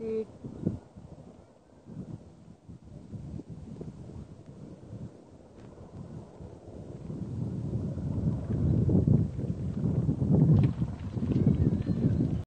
이.